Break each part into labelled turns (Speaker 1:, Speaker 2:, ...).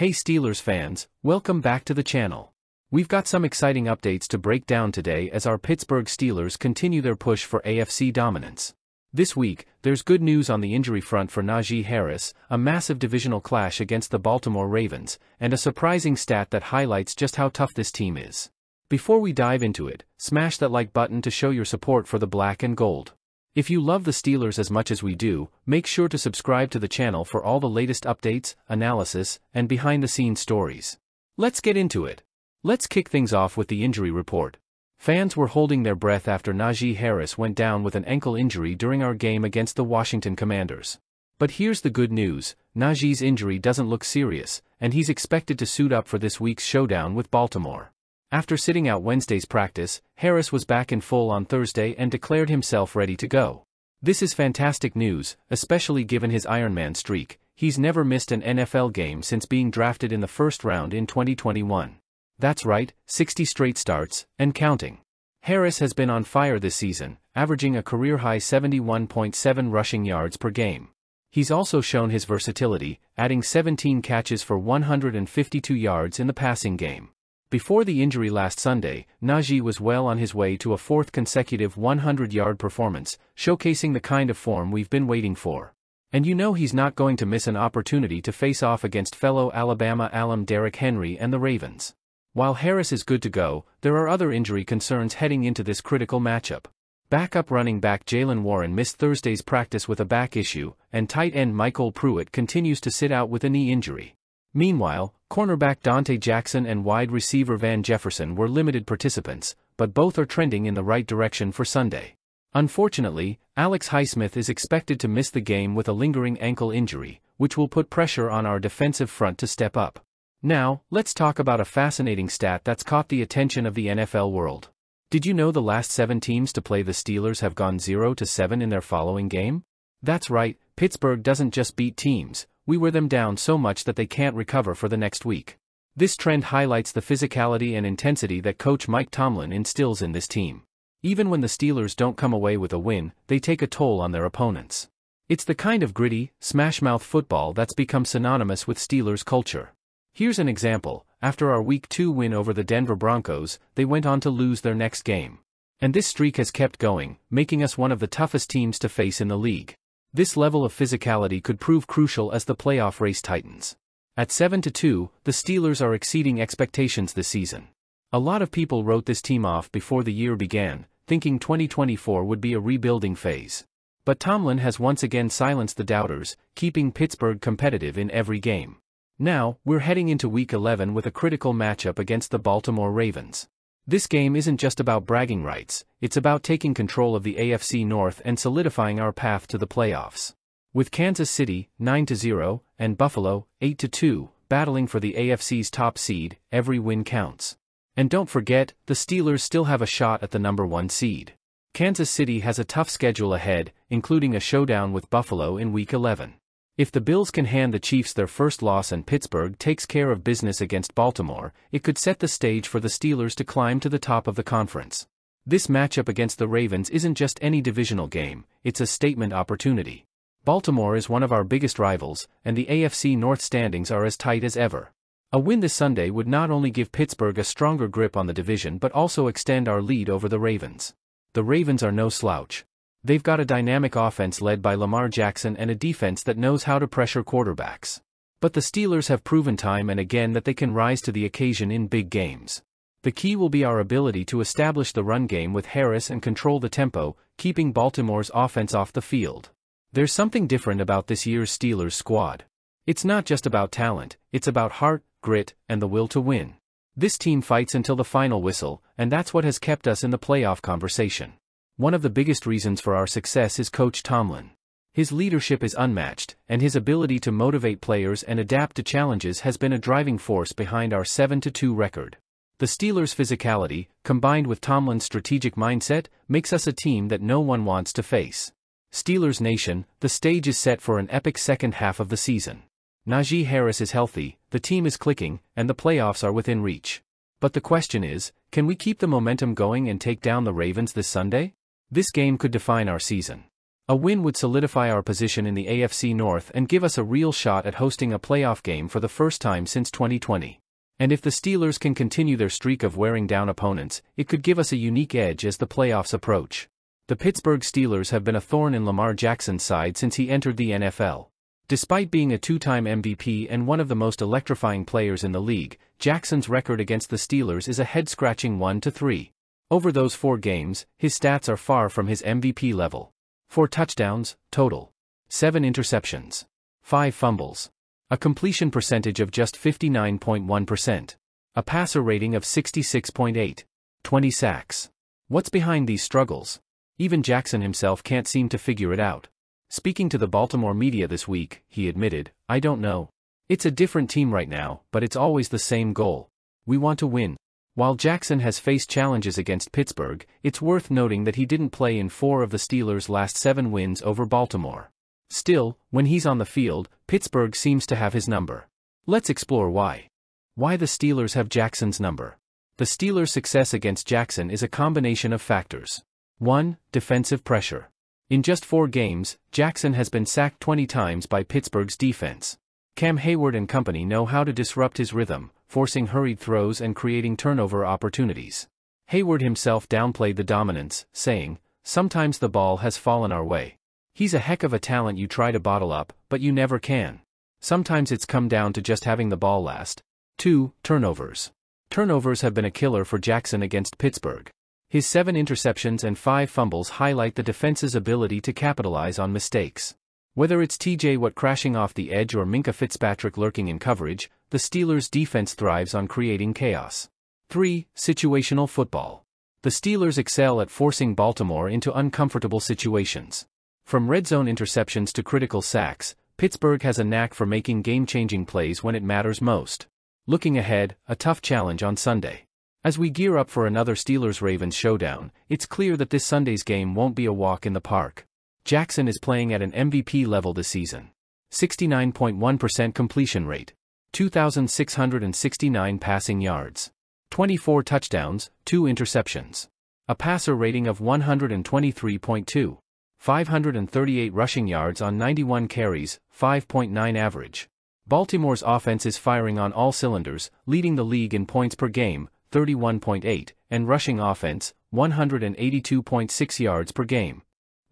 Speaker 1: Hey Steelers fans, welcome back to the channel. We've got some exciting updates to break down today as our Pittsburgh Steelers continue their push for AFC dominance. This week, there's good news on the injury front for Najee Harris, a massive divisional clash against the Baltimore Ravens, and a surprising stat that highlights just how tough this team is. Before we dive into it, smash that like button to show your support for the black and gold. If you love the Steelers as much as we do, make sure to subscribe to the channel for all the latest updates, analysis, and behind-the-scenes stories. Let's get into it. Let's kick things off with the injury report. Fans were holding their breath after Najee Harris went down with an ankle injury during our game against the Washington Commanders. But here's the good news, Najee's injury doesn't look serious, and he's expected to suit up for this week's showdown with Baltimore. After sitting out Wednesday's practice, Harris was back in full on Thursday and declared himself ready to go. This is fantastic news, especially given his Ironman streak. He's never missed an NFL game since being drafted in the first round in 2021. That's right, 60 straight starts, and counting. Harris has been on fire this season, averaging a career-high 71.7 rushing yards per game. He's also shown his versatility, adding 17 catches for 152 yards in the passing game. Before the injury last Sunday, Najee was well on his way to a fourth consecutive 100-yard performance, showcasing the kind of form we've been waiting for. And you know he's not going to miss an opportunity to face off against fellow Alabama alum Derrick Henry and the Ravens. While Harris is good to go, there are other injury concerns heading into this critical matchup. Backup running back Jaylen Warren missed Thursday's practice with a back issue, and tight end MyCole Pruitt continues to sit out with a knee injury. Meanwhile, cornerback Donte Jackson and wide receiver Van Jefferson were limited participants, but both are trending in the right direction for Sunday. Unfortunately, Alex Highsmith is expected to miss the game with a lingering ankle injury, which will put pressure on our defensive front to step up. Now, let's talk about a fascinating stat that's caught the attention of the NFL world. Did you know the last seven teams to play the Steelers have gone 0 to 7 in their following game? That's right, Pittsburgh doesn't just beat teams, we wear them down so much that they can't recover for the next week. This trend highlights the physicality and intensity that coach Mike Tomlin instills in this team. Even when the Steelers don't come away with a win, they take a toll on their opponents. It's the kind of gritty, smashmouth football that's become synonymous with Steelers culture. Here's an example after our Week 2 win over the Denver Broncos, they went on to lose their next game. And this streak has kept going, making us one of the toughest teams to face in the league. This level of physicality could prove crucial as the playoff race tightens. At 7-2, the Steelers are exceeding expectations this season. A lot of people wrote this team off before the year began, thinking 2024 would be a rebuilding phase. But Tomlin has once again silenced the doubters, keeping Pittsburgh competitive in every game. Now, we're heading into Week 11 with a critical matchup against the Baltimore Ravens. This game isn't just about bragging rights, it's about taking control of the AFC North and solidifying our path to the playoffs. With Kansas City, 9-0, and Buffalo, 8-2, battling for the AFC's top seed, every win counts. And don't forget, the Steelers still have a shot at the number one seed. Kansas City has a tough schedule ahead, including a showdown with Buffalo in Week 11. If the Bills can hand the Chiefs their first loss and Pittsburgh takes care of business against Baltimore, it could set the stage for the Steelers to climb to the top of the conference. This matchup against the Ravens isn't just any divisional game, it's a statement opportunity. Baltimore is one of our biggest rivals, and the AFC North standings are as tight as ever. A win this Sunday would not only give Pittsburgh a stronger grip on the division but also extend our lead over the Ravens. The Ravens are no slouch. They've got a dynamic offense led by Lamar Jackson and a defense that knows how to pressure quarterbacks. But the Steelers have proven time and again that they can rise to the occasion in big games. The key will be our ability to establish the run game with Harris and control the tempo, keeping Baltimore's offense off the field. There's something different about this year's Steelers squad. It's not just about talent, it's about heart, grit, and the will to win. This team fights until the final whistle, and that's what has kept us in the playoff conversation. One of the biggest reasons for our success is Coach Tomlin. His leadership is unmatched, and his ability to motivate players and adapt to challenges has been a driving force behind our 7-2 record. The Steelers' physicality, combined with Tomlin's strategic mindset, makes us a team that no one wants to face. Steelers Nation, the stage is set for an epic second half of the season. Najee Harris is healthy, the team is clicking, and the playoffs are within reach. But the question is, can we keep the momentum going and take down the Ravens this Sunday? This game could define our season. A win would solidify our position in the AFC North and give us a real shot at hosting a playoff game for the first time since 2020. And if the Steelers can continue their streak of wearing down opponents, it could give us a unique edge as the playoffs approach. The Pittsburgh Steelers have been a thorn in Lamar Jackson's side since he entered the NFL. Despite being a two-time MVP and one of the most electrifying players in the league, Jackson's record against the Steelers is a head-scratching 1-3. Over those four games, his stats are far from his MVP level. Four touchdowns, total. Seven interceptions. Five fumbles. A completion percentage of just 59.1%. A passer rating of 66.8. 20 sacks. What's behind these struggles? Even Jackson himself can't seem to figure it out. Speaking to the Baltimore media this week, he admitted, I don't know. It's a different team right now, but it's always the same goal. We want to win. While Jackson has faced challenges against Pittsburgh, it's worth noting that he didn't play in four of the Steelers' last seven wins over Baltimore. Still, when he's on the field, Pittsburgh seems to have his number. Let's explore why. Why the Steelers have Jackson's number. The Steelers' success against Jackson is a combination of factors. 1. Defensive pressure. In just four games, Jackson has been sacked 20 times by Pittsburgh's defense. Cam Heyward and company know how to disrupt his rhythm, forcing hurried throws and creating turnover opportunities. Heyward himself downplayed the dominance, saying, Sometimes the ball has fallen our way. He's a heck of a talent you try to bottle up, but you never can. Sometimes it's come down to just having the ball last. 2. Turnovers. Turnovers have been a killer for Jackson against Pittsburgh. His seven interceptions and five fumbles highlight the defense's ability to capitalize on mistakes. Whether it's TJ Watt crashing off the edge or Minkah Fitzpatrick lurking in coverage, the Steelers' defense thrives on creating chaos. 3. Situational football. The Steelers excel at forcing Baltimore into uncomfortable situations. From red zone interceptions to critical sacks, Pittsburgh has a knack for making game-changing plays when it matters most. Looking ahead, a tough challenge on Sunday. As we gear up for another Steelers-Ravens showdown, it's clear that this Sunday's game won't be a walk in the park. Jackson is playing at an MVP level this season. 69.1% completion rate. 2,669 passing yards. 24 touchdowns, 2 interceptions. A passer rating of 123.2. 538 rushing yards on 91 carries, 5.9 average. Baltimore's offense is firing on all cylinders, leading the league in points per game, 31.8, and rushing offense, 182.6 yards per game.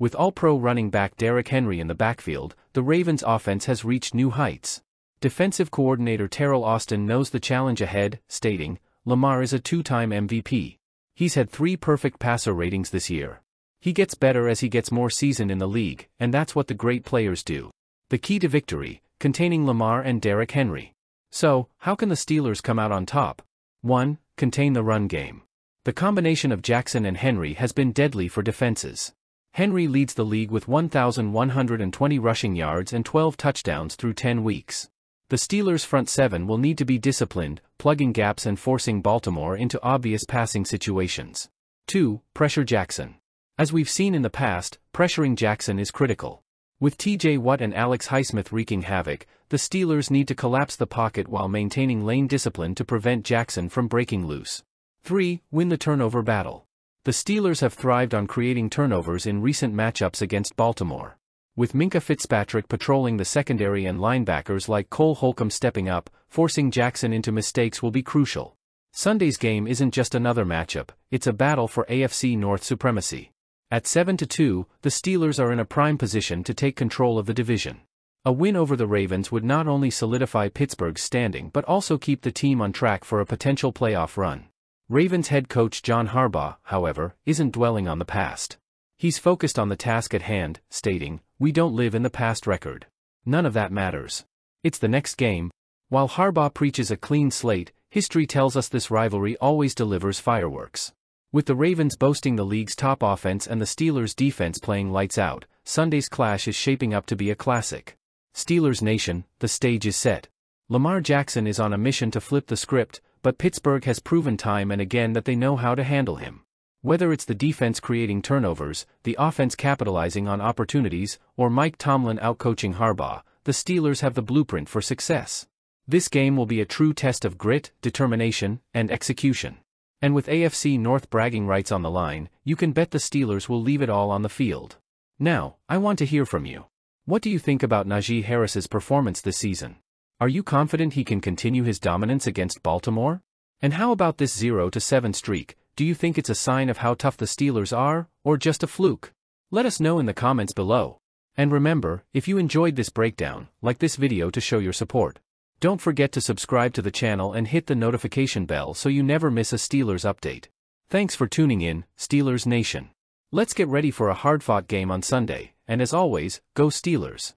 Speaker 1: With all-pro running back Derrick Henry in the backfield, the Ravens offense has reached new heights. Defensive coordinator Teryl Austin knows the challenge ahead, stating, Lamar is a two-time MVP. He's had three perfect passer ratings this year. He gets better as he gets more seasoned in the league, and that's what the great players do. The key to victory, containing Lamar and Derrick Henry. So, how can the Steelers come out on top? 1. Contain the run game. The combination of Jackson and Henry has been deadly for defenses. Henry leads the league with 1,120 rushing yards and 12 touchdowns through 10 weeks. The Steelers' front seven will need to be disciplined, plugging gaps and forcing Baltimore into obvious passing situations. 2. Pressure Jackson. As we've seen in the past, pressuring Jackson is critical. With TJ Watt and Alex Highsmith wreaking havoc, the Steelers need to collapse the pocket while maintaining lane discipline to prevent Jackson from breaking loose. 3. Win the turnover battle. The Steelers have thrived on creating turnovers in recent matchups against Baltimore. With Minkah Fitzpatrick patrolling the secondary and linebackers like Cole Holcomb stepping up, forcing Jackson into mistakes will be crucial. Sunday's game isn't just another matchup, it's a battle for AFC North supremacy. At 7-2, the Steelers are in a prime position to take control of the division. A win over the Ravens would not only solidify Pittsburgh's standing but also keep the team on track for a potential playoff run. Ravens head coach John Harbaugh, however, isn't dwelling on the past. He's focused on the task at hand, stating, We don't live in the past record. None of that matters. It's the next game. While Harbaugh preaches a clean slate, history tells us this rivalry always delivers fireworks. With the Ravens boasting the league's top offense and the Steelers' defense playing lights out, Sunday's clash is shaping up to be a classic. Steelers Nation, the stage is set. Lamar Jackson is on a mission to flip the script, but Pittsburgh has proven time and again that they know how to handle him. Whether it's the defense creating turnovers, the offense capitalizing on opportunities, or Mike Tomlin outcoaching Harbaugh, the Steelers have the blueprint for success. This game will be a true test of grit, determination, and execution. And with AFC North bragging rights on the line, you can bet the Steelers will leave it all on the field. Now, I want to hear from you. What do you think about Najee Harris's performance this season? Are you confident he can continue his dominance against Baltimore? And how about this 0-7 streak, do you think it's a sign of how tough the Steelers are, or just a fluke? Let us know in the comments below. And remember, if you enjoyed this breakdown, like this video to show your support. Don't forget to subscribe to the channel and hit the notification bell so you never miss a Steelers update. Thanks for tuning in, Steelers Nation. Let's get ready for a hard-fought game on Sunday, and as always, go Steelers.